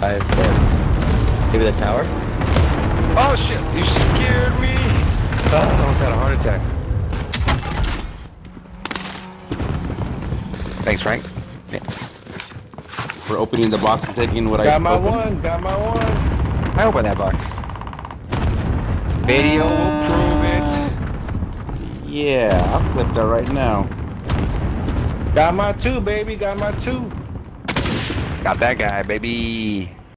Five, four. Maybe the tower? Oh shit, you scared me! Oh, I almost had a heart attack. Thanks, Frank. Yeah. We're opening the box and taking what I Got my opened. one, got my one. I opened that box. Video will prove it. Yeah, I'll clip that right now. Got my two, baby, got my two. Got that guy, baby.